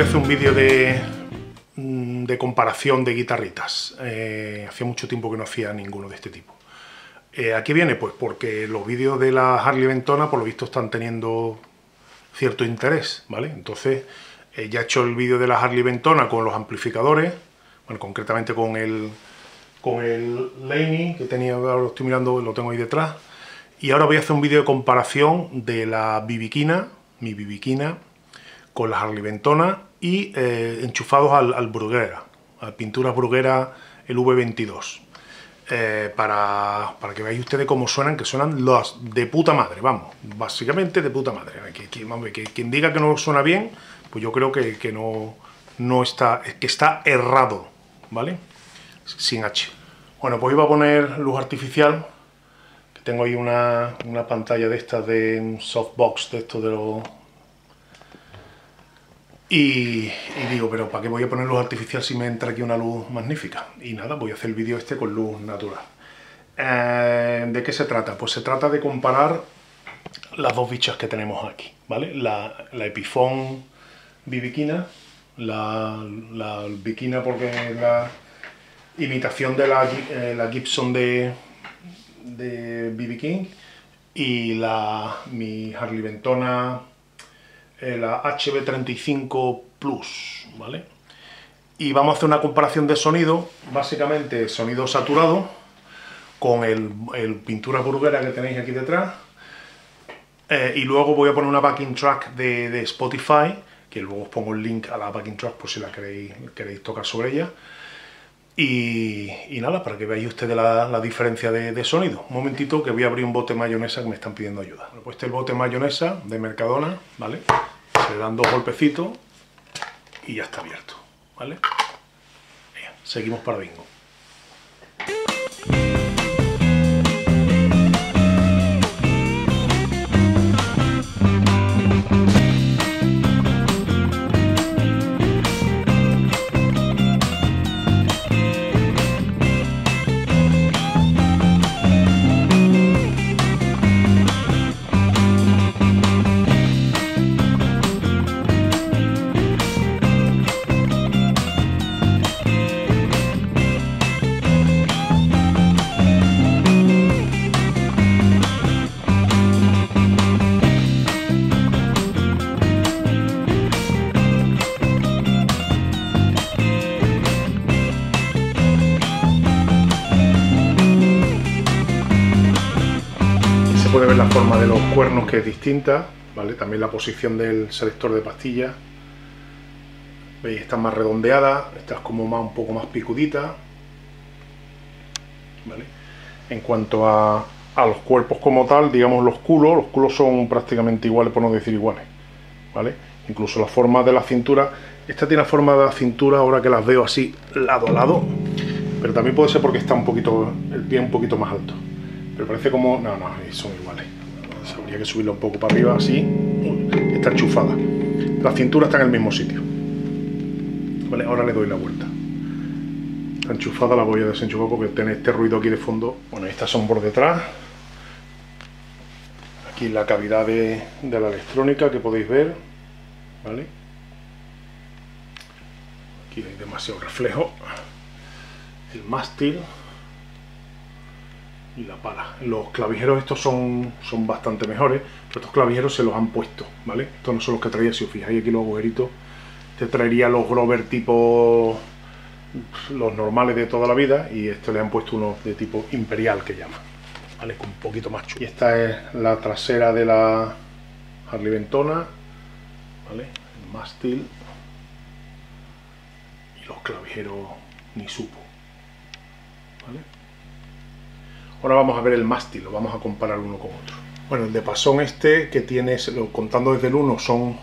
voy hacer un vídeo de, mm, de comparación de guitarritas. Eh, hacía mucho tiempo que no hacía ninguno de este tipo. Eh, ¿A qué viene? Pues porque los vídeos de la Harley Ventona, por lo visto, están teniendo cierto interés, ¿vale? Entonces, eh, ya he hecho el vídeo de la Harley Ventona con los amplificadores, bueno, concretamente con el, con el Laney, que tenía, ahora lo estoy mirando, lo tengo ahí detrás, y ahora voy a hacer un vídeo de comparación de la Bibiquina, mi Bibiquina, con la Harley Ventona y eh, enchufados al, al Bruguera, a pinturas Bruguera el V22. Eh, para, para, que veáis ustedes cómo suenan, que suenan los de puta madre, vamos, básicamente de puta madre. Que, que, que quien diga que no suena bien, pues yo creo que, que no, no está, que está errado, ¿vale? Sin H. Bueno, pues iba a poner luz artificial, que tengo ahí una, una pantalla de estas de un softbox, de esto de los y, digo, pero ¿para qué voy a poner luz artificial si me entra aquí una luz magnífica? Y nada, voy a hacer el vídeo este con luz natural. Eh, ¿De qué se trata? Pues se trata de comparar las dos bichas que tenemos aquí, ¿vale? La, la Epiphone Bibiquina, la, la Bikina porque es la imitación de la, eh, la Gibson de, de BB y la, mi Harley Ventona la HB35 Plus, ¿vale? Y vamos a hacer una comparación de sonido, básicamente sonido saturado, con el, el pintura burguera que tenéis aquí detrás, eh, y luego voy a poner una backing track de, de, Spotify, que luego os pongo el link a la backing track por si la queréis, queréis tocar sobre ella. Y, nada, para que veáis ustedes la, diferencia de, de, sonido. Un momentito que voy a abrir un bote mayonesa que me están pidiendo ayuda. Bueno, pues este es el bote mayonesa de Mercadona, ¿vale? Se dan dos golpecitos y ya está abierto, ¿vale? Bien, seguimos para bingo. Puede ver la forma de los cuernos que es distinta, ¿vale? También la posición del selector de pastillas. ¿Veis? Esta más redondeada, esta es como más, un poco más picudita. ¿Vale? En cuanto a, a, los cuerpos como tal, digamos los culos, los culos son prácticamente iguales, por no decir iguales. ¿Vale? Incluso la forma de la cintura, esta tiene la forma de la cintura ahora que las veo así lado a lado, pero también puede ser porque está un poquito, el pie un poquito más alto. Pero parece como... No, no, son iguales. Habría que subirlo un poco para arriba, así. Está enchufada. La cintura está en el mismo sitio. Vale, ahora le doy la vuelta. Está enchufada, la voy a desenchufar porque tiene este ruido aquí de fondo. Bueno, estas son por detrás. Aquí la cavidad de, de la electrónica que podéis ver. ¿Vale? Aquí hay demasiado reflejo. El mástil y la pala. Los clavijeros estos son, son bastante mejores, pero estos clavijeros se los han puesto, ¿vale? Estos no son los que traía, si os fijáis aquí los agujeritos, te traería los Grover tipo los normales de toda la vida y este le han puesto unos de tipo imperial que llaman, ¿vale? Un poquito más chulo. Y esta es la trasera de la Harley Ventona, ¿vale? El mástil y los clavijeros ni supo, ¿vale? Ahora vamos a ver el mástil, lo vamos a comparar uno con otro. Bueno, el de pasón este que tiene, contando desde el 1, son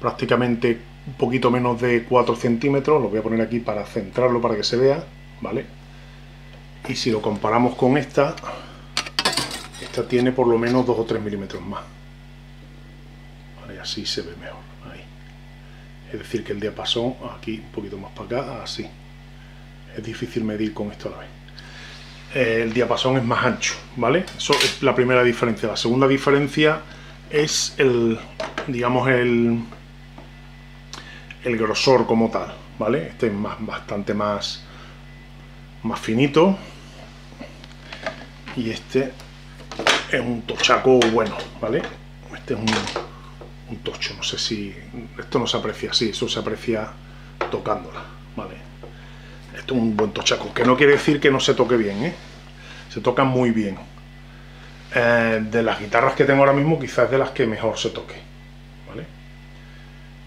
prácticamente un poquito menos de 4 centímetros. Lo voy a poner aquí para centrarlo para que se vea, ¿vale? Y si lo comparamos con esta, esta tiene por lo menos 2 o 3 milímetros más. Vale, así se ve mejor. Es decir, que el diapasón, aquí un poquito más para acá, así. Es difícil medir con esto a la vez. El diapasón es más ancho, ¿vale? Eso es la primera diferencia. La segunda diferencia es el, digamos, el, el grosor como tal, ¿vale? Este es más, bastante más, más finito. Y este es un tochaco bueno, ¿vale? Este es un, un tocho, no sé si... Esto no se aprecia, sí, eso se aprecia tocándola, ¿vale? Esto es un buen tochaco, que no quiere decir que no se toque bien, ¿eh? Se toca muy bien. Eh, de las guitarras que tengo ahora mismo, quizás de las que mejor se toque, ¿vale?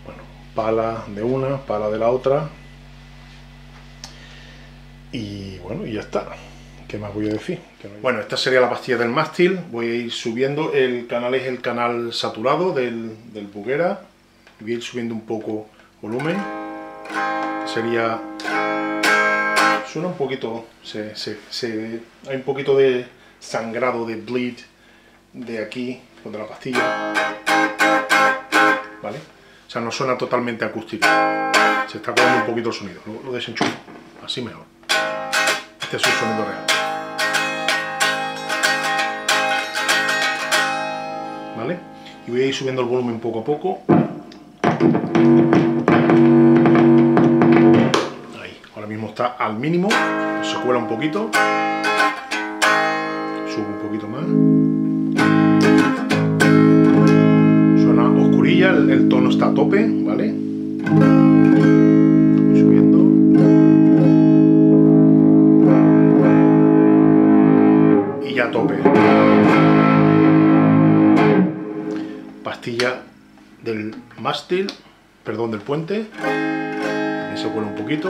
Bueno, pala de una, pala de la otra. Y bueno, y ya está. ¿Qué más voy a decir? Bueno, esta sería la pastilla del mástil. Voy a ir subiendo. El canal es el canal saturado del, del Buguera. Voy a ir subiendo un poco volumen. Sería... Suena un poquito... Se, se, hay un poquito de sangrado, de bleed de aquí, de la pastilla. ¿Vale? O sea, no suena totalmente acústico. Se está colando un poquito el sonido. Lo, lo desenchufo. Así mejor. Este es su sonido real. Y voy a ir subiendo el volumen poco a poco. Está al mínimo, se cuela un poquito. Subo un poquito más. Suena oscurilla, el, tono está a tope, ¿vale? Subiendo. Y ya a tope. del mástil, perdón, del puente. También se cuela un poquito.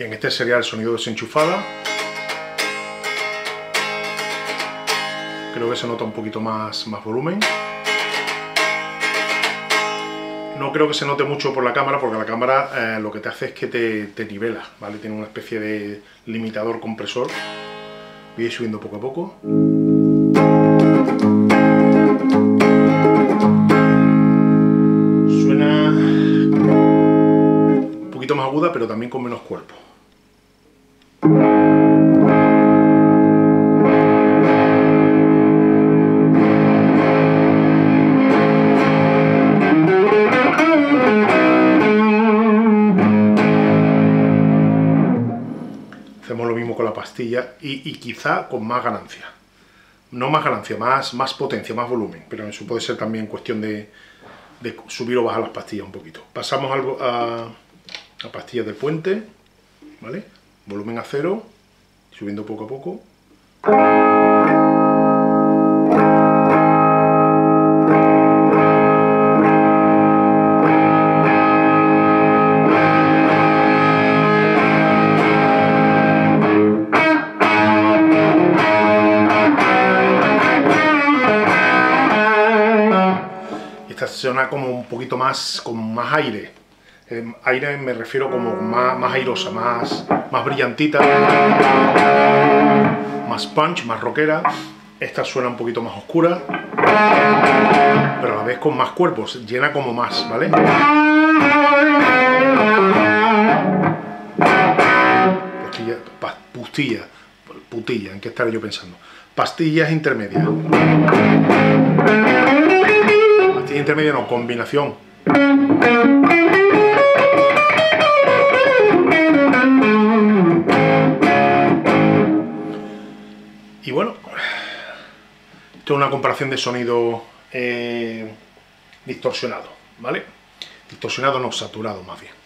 Bien, este sería el sonido desenchufada. Creo que se nota un poquito más, más volumen. No creo que se note mucho por la cámara, porque la cámara eh, lo que te hace es que te, te, nivela, ¿vale? Tiene una especie de limitador compresor. Voy a ir subiendo poco a poco. Pastilla y, quizá con más ganancia. No más ganancia, más, más potencia, más volumen, pero eso puede ser también cuestión de, subir o bajar las pastillas un poquito. Pasamos algo a la pastilla del puente, ¿vale? Volumen a cero, subiendo poco a poco. Suena como un poquito más, con más aire, aire me refiero como más, más airosa, más, más brillantita, más punch, más rockera. Esta suena un poquito más oscura, pero a la vez con más cuerpos, llena como más, ¿vale? Pastilla, pustilla, putilla, ¿en qué estaré yo pensando? Pastillas intermedias. Intermedia no, combinación. Y bueno, esto es una comparación de sonido eh, distorsionado, ¿vale? Distorsionado no, saturado más bien.